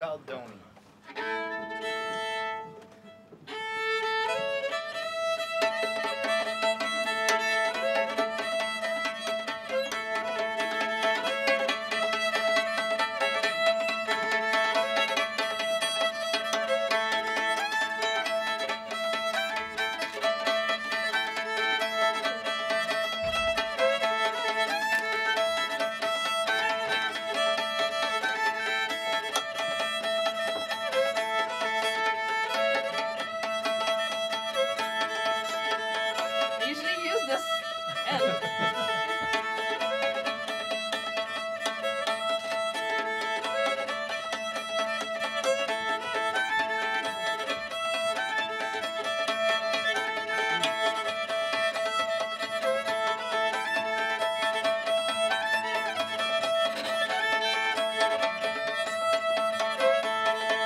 called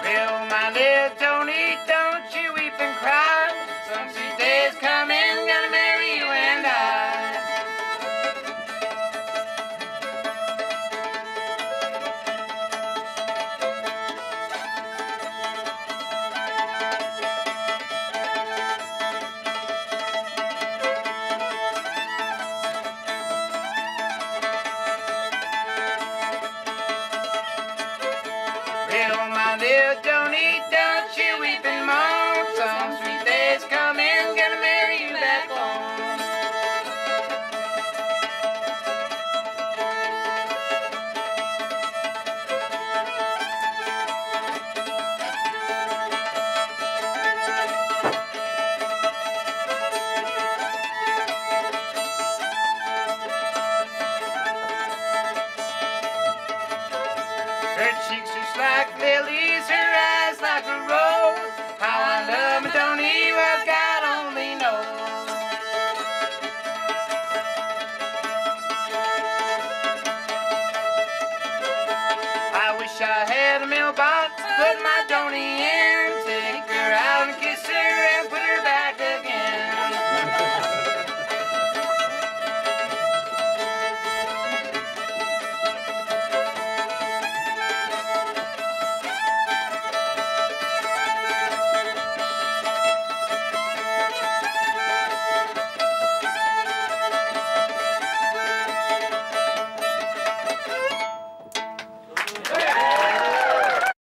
Well, my little Doney, Well, my little Doney, don't you weep and moan. Her cheeks just like lilies, her eyes like a rose. How I love my Doney, well, God only knows. I wish I had a mailbox to put my Doney in, take her out